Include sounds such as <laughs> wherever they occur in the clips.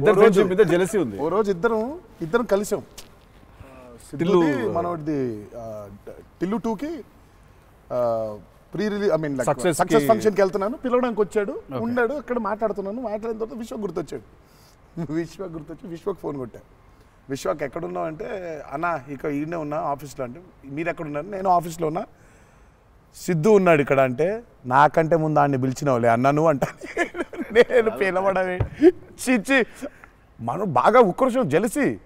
ఇద్దరు ఫ్రెండ్షిప్ మీద జెలసీ ఉంది. ఓ రోజు ఇద్దరం ఇద్దరం కలిసాం. టిల్లు- ఆ, టిల్లు టూకి ప్రీ రిలీజ్ ఐ మీన్ కి- సక్సెస్ ఫంక్షన్కి వెళ్తున్నాను పిలవడానికి వచ్చాడు ఉన్నాడు అక్కడ మాట్లాడుతున్నాను మాట్లాడిన తర్వాత విశ్వ గుర్తొచ్చాడు. <laughs> విశ్వ గుర్తొచ్చి విశ్వకి ఫోన్ కొట్టా. విశ్వకి ఎక్కడున్నావు అంటే అన్నా ఇక ఈయనే ఉన్నా ఆఫీస్లో అంటే మీరు ఎక్కడున్నారు? నేను ఆఫీస్లో ఉన్నా. సిద్ధు ఉన్నాడు ఇక్కడ అంటే నాకంటే ముందు ఆయన్ని పిలిచినవులే అన్నా నువ్వు అంటా నేను పిలవడమే. చిచ్చి. మనం బాగా ఉక్రోషం జలసి.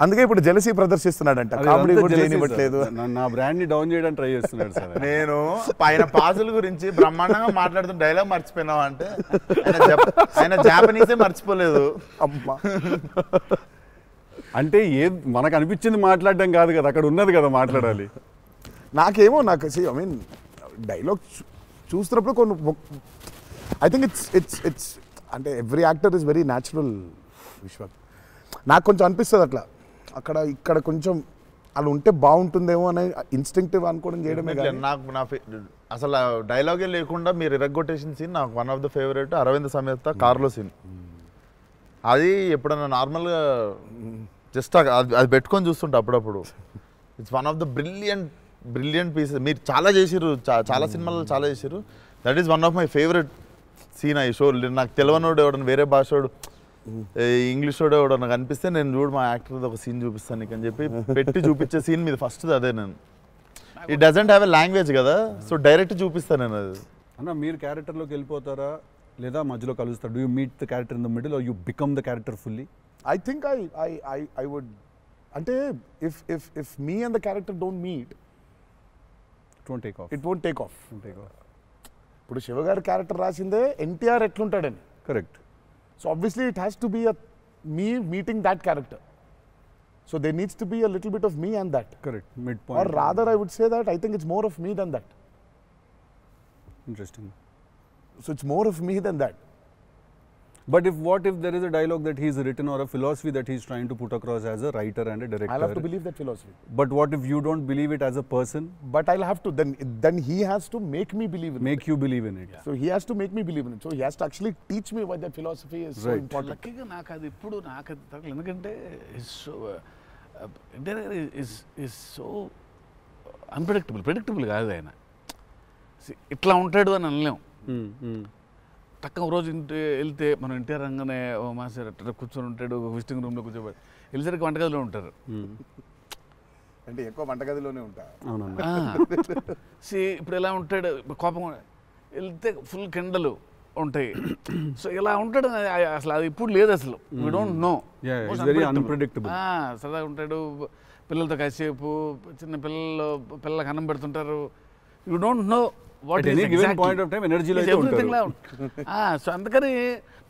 అందుకే ఇప్పుడు జలసి ప్రదర్శిస్తున్నాడంట. కామెడీ కూడా చేయనివ్వట్లేదు. నా- బ్రాండ్ని డౌన్ చేయడానికి ట్రై చేస్తున్నాడు సార్. నేను ఆయన పాసుల గురించి బ్రహ్మాండంగా మాట్లాడుతున్న డైలాగ్ మర్చిపోయినావా అంటే ఆయన జాపనీసే మర్చిపోలేదు. అమ్మా. అంటే ఏ మనకు అనిపించింది మాట్లాడడం కాదు కదా అక్కడ ఉన్నది కదా మాట్లాడాలి. నాకేమో నాకు ఐ మీన్ డైలాగ్ చూస్తున్నప్పుడు కొన్ని I think it's it's it's అంటే every actor is very natural Vishwa నాకు కొంచెం అనిపిస్తుంది అట్లా. అక్కడ ఇక్కడ కొంచెం అలా ఉంటే బాగుంటుందేమో అనే ఇన్స్టింక్టివ్ అనుకోవడం చేయడమే నాకు నా అసలు డైలాగే లేకుండా మీరు ఇరగ్గొట్టేసిన సీన్ నాకు one of the favourite Aravind Sametha కార్లో సీన్ అది ఎప్పుడన్నా నార్మల్గా జస్ట్ అది అది పెట్టుకొని చూస్తుంటా అప్పుడప్పుడు. It's one of the brilliant brilliant pieces మీరు చాలా చేసిర్రు చా- చాలా సినిమాలు చాలా చేసిర్రు. That is one of my favourite scene ఈ షో నాకు తెలియనోడు ఎవడన్నా వేరే భాషోడు ఇంగ్లీష్ వాడు ఎవడన్నా కనిపిస్తే నేను చూడు మా యాక్టర్ ఒక సీన్ చూపిస్తాను నీకు అని చెప్పి పెట్టి చూపించే సీన్ మీద ఫస్ట్ అదే నేను. It doesn't have a language కదా సో డైరెక్ట్ చూపిస్తాను నేను అది. అన్న మీరు క్యారెక్టర్లోకి వెళ్ళిపోతారా? లేదా మధ్యలో కలుస్తారు? Do you meet the character in the middle you become the character fully I think I I I I would అంటే if if if me and the character don't meet don't take off it won't take off take off ఇప్పుడు శివగారి character రాసిందే NTR ఎట్లుంటాడని correct So obviously it has to be a me meeting that character. So there needs to be a little bit of me and that. Correct mid Or point rather I would say that I think it's more of me than that. Interesting So it's more of me than that. But if what if there is a dialogue that he's written or a philosophy that he's trying to put across as a writer and a director? I'll have to believe that philosophy. But what if you don't believe it as a person? But I'll have to then then he has to make me believe in Make you believe in it. it. So he has to make me believe in it. So he has to actually teach me why that philosophy is so Right. important. లక్కీగా నాకు అది ఇప్పుడు నాకు అది తగలేదు ఎందుకంటే is so interior is is so unpredictable predictable కాదు ఆయన See, ఇట్లా ఉంటాడు అని అనలేం టక్క రోజు ఇంటి వెళ్తే మనం ఇంటి రంగానే ఓ మాస్టర్ అట్లా కూర్చొని ఉంటాడు విజిటింగ్ రూమ్లో కూర్చోబెట్టి వెళ్ళేసరికి వంటగదిలో ఉంటారు. అంటే ఎక్కువ వంటగదిలోనే ఉంటా. అవునన్నా సి ఇప్పుడు ఎలా ఉంటాడు? కోపం వెళ్తే ఫుల్ కెండలు ఉంటాయి. సో ఇలా ఉంటాడు అసలు అది ఇప్పుడు లేదు అసలు. We don't know. సరదాగా ఉంటాడు. పిల్లలతో కాసేపు చిన్న పిల్లలు పిల్లలకు అన్నం పెడుతుంటారు. You don't know what At any given point of time, energy లో అయితే ఉంటారు. సో అందుకని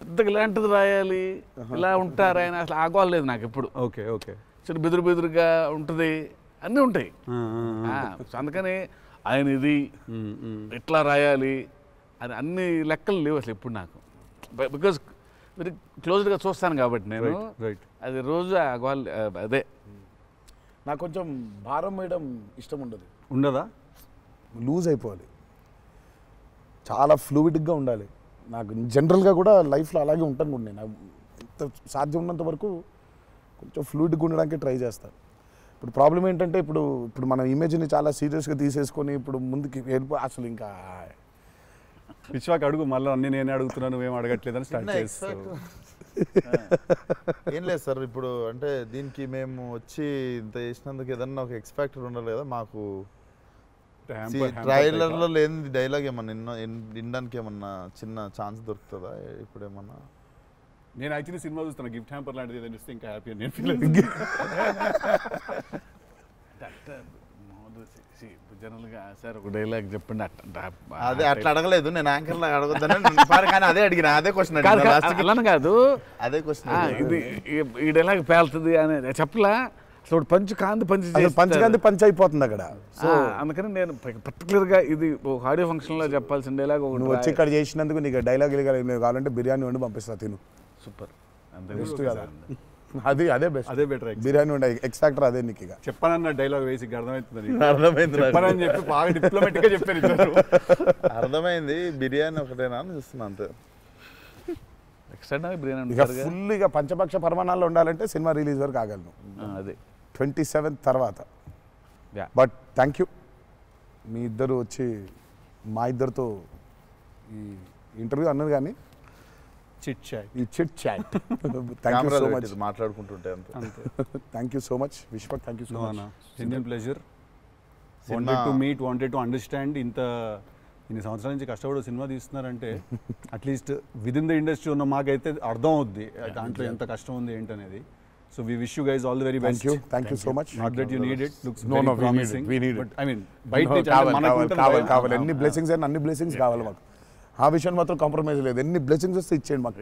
పెద్దగా ఇలాంటిది రాయాలి. ఇలా ఉంటారు ఆయన అసలు ఆగోలేదు నాకు ఎప్పుడు. Okay okay. చిన్న బెదురు బెదురుగా ఉంటుంది. అన్నీ ఉంటాయి. సో అందుకని ఆయన ఇది ఎట్లా రాయాలి అని అన్ని లెక్కలు లేవు అసలు ఎప్పుడు నాకు. బికాజ్ వెరీ క్లోజ్డ్గా చూస్తాను కాబట్టి నేను అది రోజు అదే. నాకు కొంచెం భారం వేయడం ఇష్టం ఉండదు. ఉండదా? లూజ్ అయిపోవాలి. చాలా ఫ్లూయిడ్గా ఉండాలి. నాకు జనరల్గా కూడా లైఫ్లో అలాగే ఉంటాను కూడా నేను. ఎంత సాధ్యం ఉన్నంత వరకు కొంచెం ఫ్లూయిడ్గా ఉండడానికి ట్రై చేస్తాను ఇప్పుడు ప్రాబ్లం ఏంటంటే ఇప్పుడు ఇప్పుడు మన ఇమేజ్ని చాలా సీరియస్గా తీసేసుకొని ఇప్పుడు ముందుకి వెళ్ళిపో అసలు ఇంకా విశ్వాక్ అడుగు మళ్ళీ అన్ని నేనే అడుగుతున్నాను నువ్వేం అడగట్లేదని స్టార్ట్ చేస్తావు ఏం లేదు సార్ ఇప్పుడు అంటే దీనికి మేము వచ్చి ఇంత చేసినందుకు ఏదన్నా ఒక ఎక్స్పెక్టర్ ఉండాలి కదా మాకు. ట్రైలర్లో? లేని డైలాగ్ ఏమన్నా వినడానికి ఏమన్నా చిన్న ఛాన్స్ దొరుకుతుందా? ఇప్పుడు ఏమన్నా నేను యాక్చువల్లీ సినిమా చూస్తాను గిఫ్ట్ హ్యాంపర్ లాంటిది ఏదైనా ఇస్తే ఇంకా హ్యాపీ నేను ఫీల్ <laughs> జనరల్గా సార్ ఒక డైలాగ్ చెప్పండి. అట్ట అదే అట్లా అడగలేదు. నేను యాంకర్ లాగా అడగొద్దని కానీ అదే అడిగిన. అదే క్వశ్చన్ కాదు, అడిగిన కాదు, లాస్ట్ అలానే కాదు. అదే క్వశ్చన్ ఇది ఈ- ఈ డైలాగ్ పేలుతుంది అని చెప్పలా? అసలు ఒకటి పంచు కాంతి పంచి అయిపోతుంది అక్కడ. సో అందుకని నేను పర్టికులర్గా ఇది ఒక ఆడియో ఫంక్షన్లో చెప్పాల్సిన డైలాగ్ ఒకటి నువ్వు వచ్చి ఇక్కడ చేసినందుకు నీకు డైలాగ్ కావాలంటే బిర్యానీ వండి పంపిస్తా తిను. సూపర్. బెస్ట్ కదా. <laughs> అది అదే బెస్ట్ అదే బెటర్ బిర్యానీ వండి ఎక్స్ ఫ్యాక్టర్ అదే నీకు ఇక. చెప్పానన్న డైలాగ్ వేసి అర్థమవుతుంది. అర్థమైంది. చెప్పానని చెప్పి బాగా డిప్లొమాటిక్గా చెప్పారు ఇద్దరు. <laughs> అర్థమైంది బిర్యానీ ఒకటేనా అని చూస్తున్నా అంతే. ఎక్స్టెండ్ బ్రెయిన్ ఫుల్ ఇక పంచపక్ష పరమాణాల్లో ఉండాలంటే సినిమా రిలీజ్ వరకు ఆగలను. అదే. ట్వంటీ సెవెంత్ తర్వాత. యా బట్ థ్యాంక్ యూ మీ ఇద్దరు వచ్చి మా ఇద్దరితో ఈ ఇంటర్వ్యూ అన్నది కానీ చిట్ చాట్ ఈ chit chat thank you so much మాట్లాడుకుంటుంటే అంత. అంతే. Thank you so much Vishwak thank you so much pleasure. Cinema- Wanted to meet, wanted to understand ఇంత ఇన్ని సంవత్సరాల నుంచి కష్టపడి cinema తీస్తున్నారంటే <laughs> at least with in the industry ఉన్న మాకైతే అర్థం అవుద్ది దాంట్లో ఎంత కష్టం ఉంది ఏంటనేది. So we wish you guys all the very thank best you thank you so much not that you need it looks No, very no, we need it, we need it. But I mean బయట కావాలి కావాలి ఎన్ని blessings అయినా అన్ని blessings కావాలి మాకు. ఆ విషయం మాత్రం కాంప్రమైజ్ లేదు. ఎన్ని బ్లెస్సింగ్స్ వస్తే ఇచ్చేయండి మాకు.